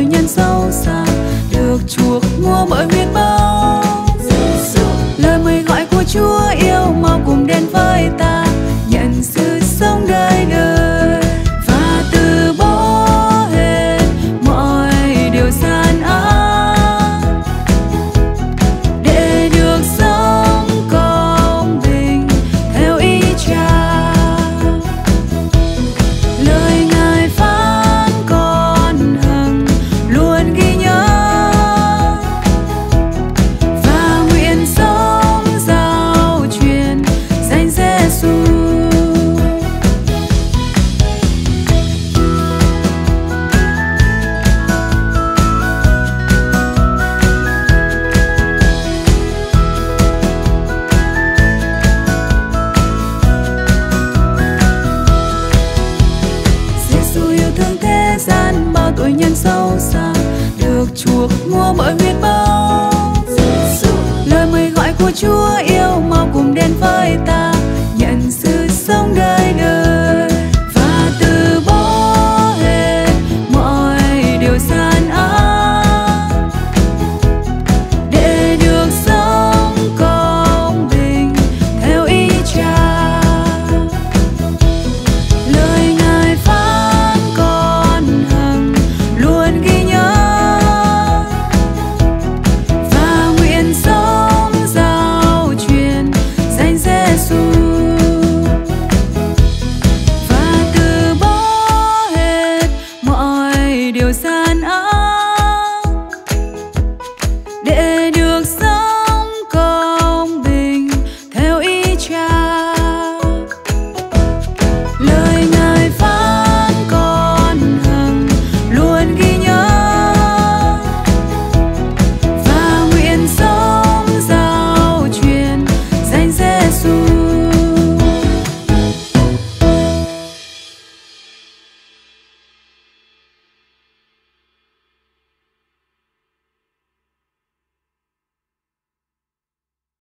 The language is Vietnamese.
tội nhân sâu xa chuộc mua mọi